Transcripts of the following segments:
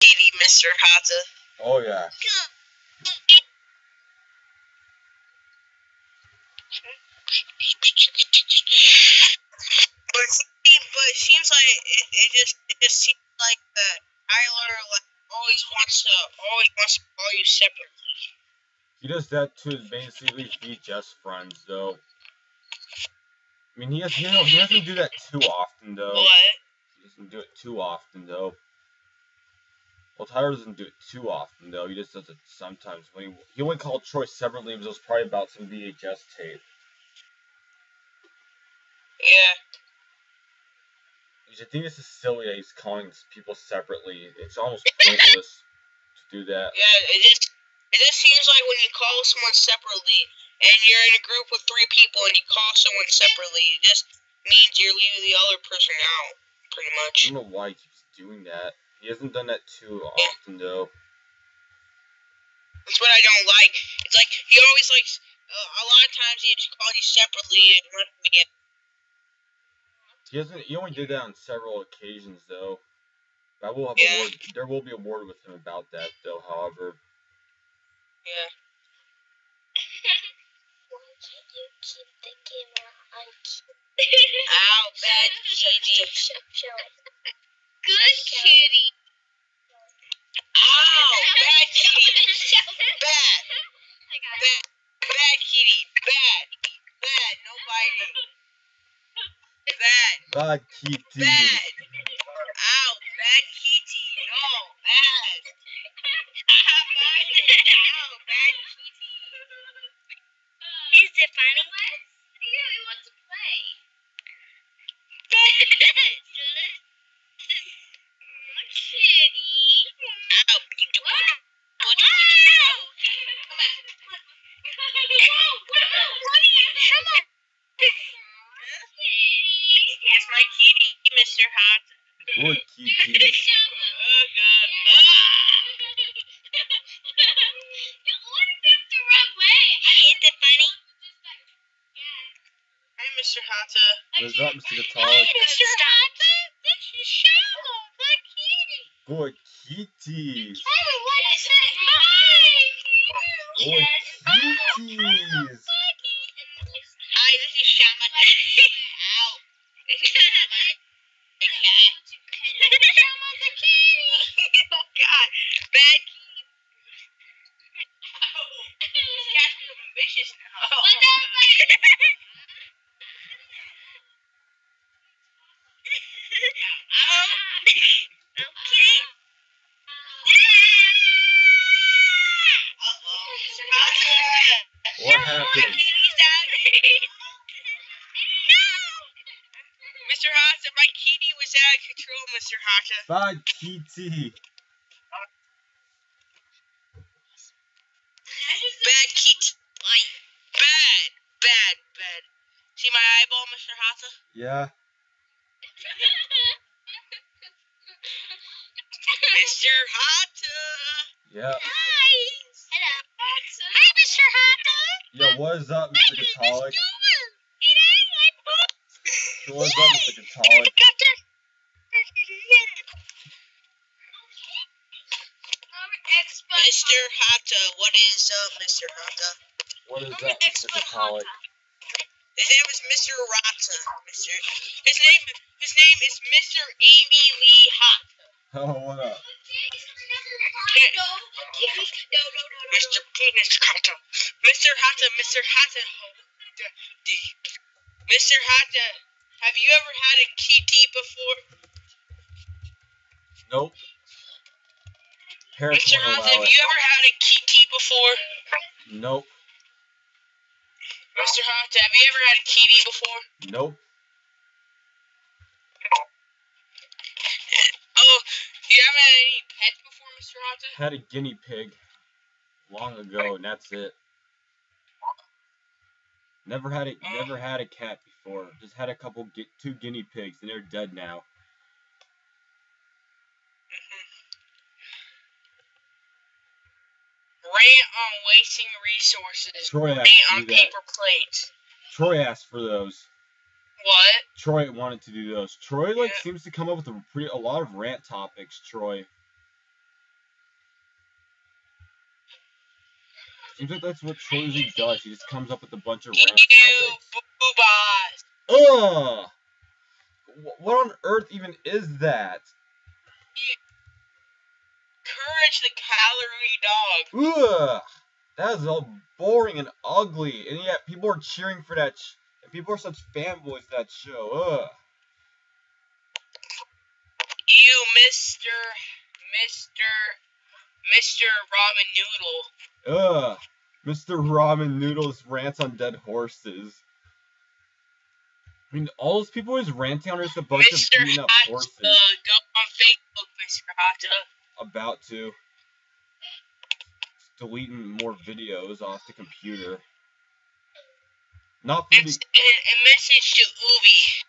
kitty, Mr. Hata. Oh yeah. But it- but it seems like it, it just it just seems like that Tyler like always wants to always wants to call you separately. He does that to basically basically just friends though. I mean he has you know he doesn't do that too often though. What? He doesn't do it too often though. Well, Tyler doesn't do it too often though. He just does it sometimes. When he, he only called Troy separately, it was probably about some VHS tape. Yeah. I think this is silly that he's calling people separately. It's almost pointless to do that. Yeah, it just it just seems like when you call someone separately and you're in a group with three people and you call someone separately, it just means you're leaving the other person out, pretty much. I don't know why he keeps doing that. He hasn't done that too often though. That's what I don't like. It's like he always likes. Uh, a lot of times he just calls you separately and let me get. He hasn't. He only did that on several occasions though. I will have Yeah. a word. There will be a word with him about that though. However, Yeah. Why can't you keep the camera on key? Ow, bad kitty. Show, show it. Good kitty. Ow, bad kitty. Bad. Bad. Bad kitty. Bad. Bad. No biting. Bad. bad kitty. Bad. Ow, bad kitty. No, bad. Ow, bad kitty. Is it funny? Yeah, we want to play. Kitty. Ow. Wow. It's my kitty, Mr. Hot. Good kitty. Oh, God. Hey, Mr. Hata. What's up, Mr. Guitar? Good kitties. Good kitties. Hi, this is Shama. Mr. Hata. Bad kitty. Bad kitty. Bad, bad, bad. See my eyeball, Mr. Hata? Yeah. Mr. Hata. Yeah. Hi. Hello. Hi, Mr. Hata. Yo, what is up, Mr. Guitolic? What is up, Mr. Guitolic? Mr. Hata, what is up, Mr. Hata? What is up, Mr. Guitolic? His name is Mr. Rata. Mr. His name his name is Mr. Amy Lee Hata. Oh, what up? Mr. Penis Hata. Mr. Hata, Mr. Hata. Mr. Hata, have you ever had a kitty before? Nope. Parents Mr. allow have it. you ever had a kitty before? Nope. Mr. Hata, have you ever had a kitty before? Nope. Oh, you haven't had any pets before, Mr. Hata? Had a guinea pig long ago, and that's it. Never had a never oh. had a cat before. Just had a couple two guinea pigs, and they're dead now. rant on wasting resources. Troy rant on paper plates. Troy asked for those. What? Troy wanted to do those. Troy like yeah. seems to come up with a, pretty, a lot of rant topics. Troy. Seems like that's what Troy does. He just comes up with a bunch of rant Ew, topics. Boobas. Ugh. What on earth even is that? Yeah. Courage the Cowardly Dog. Ugh! That is all boring and ugly, and yet people are cheering for that. Sh- and people are such fanboys of that show. Ugh! You, Mister, Mister, Mister Ramen Noodle. Ugh! Mr. Ramen Noodles rants on dead horses. I mean, all those people is ranting on just a bunch Mister of beaten up horses. go on Facebook, Mister Hatta. About to. Deleting more videos off the computer. Not for And, the and message to Ubi.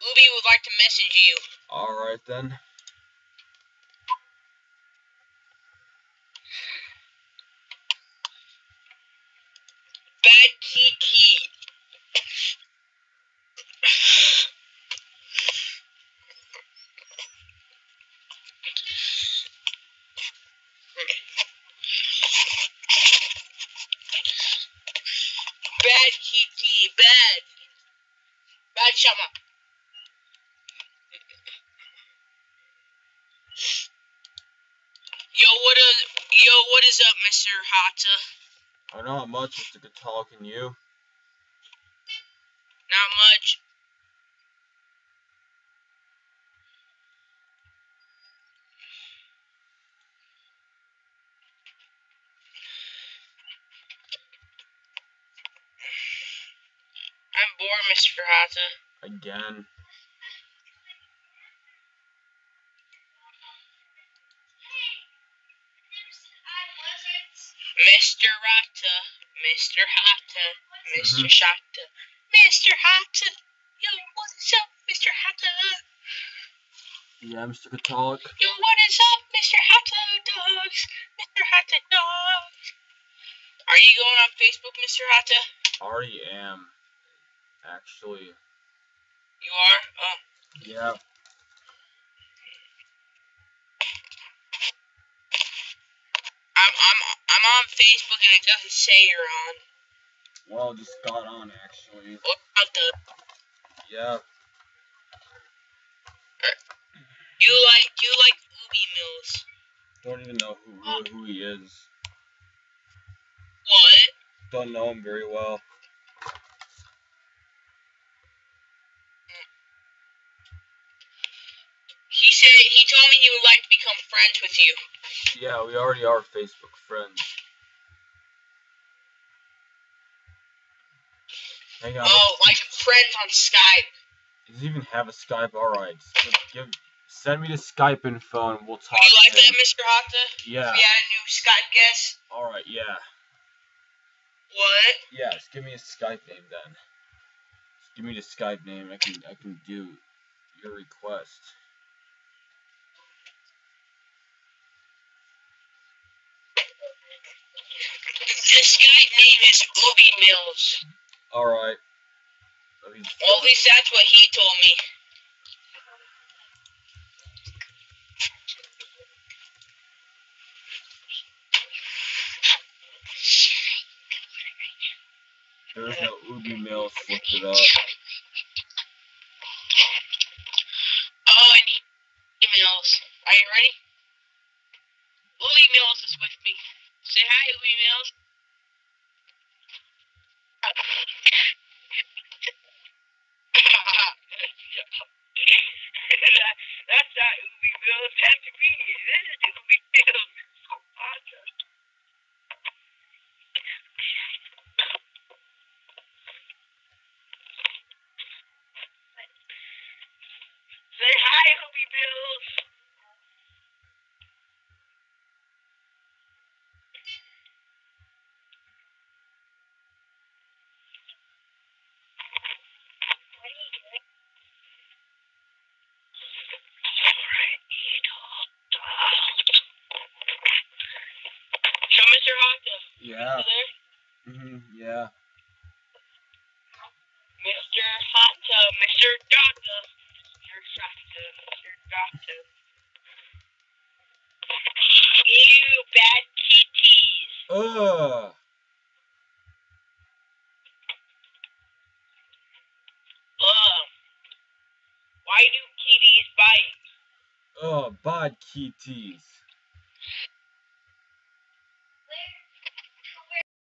Ubi would like to message you. Alright then. Bad Kiki. Bad Kiki, bad. Bad Shama. Yo, what is yo? What is up, Mister Hatta? I not much, Mr. Gatal, can you? Not much. I'm bored, Mr. Hatta. Again. Mr. Hatta. Mr. Hatta. mister Mhm. Shatta. Mr. Hatta. Yo, what is up, Mr. Hatta? Yeah, Mr. Gatal. Yo, what is up, Mr. Hatta Dogs? Mr. Hatta Dogs. Are you going on Facebook, Mr. Hatta? Already am. Actually. Yeah. I'm I'm I'm on Facebook and it doesn't say you're on. Well, just got on, actually. What about the Yeah. you like you like Ubi Mills? Don't even know who, who, who he is. What? Don't know him very well. He said he told me he would like to become friends with you. Yeah, we already are Facebook friends. Hang on. Oh, like friends on Skype. Does he even have a Skype? Alright. Give, send me the Skype info and we'll talk Would you like that, Mr. Hatta? Yeah. We had a new Skype guest? Alright, yeah. What? Yeah, just give me a Skype name then. Just give me the Skype name. I can I can do your request. The guy's name is Ubi Mills. Alright. Let me Well, at least that's what he told me. There's no Ubi Mills. Looked it up. Oh, I need Ubi Mills. Are you ready? Ubi Mills is with me. Say hi, Ubi Mills. that, that's not Ubi Mills. That's me. This is Ubi Mills. Say hi, Ubi Mills. So, Mr. Yeah. you there? hmm Yeah. Mr. Hatta, Mr. Data, Mr. Shasta, Mr. Data. Ugh. Ugh. Why do kitties bite? Ugh, bad kitties.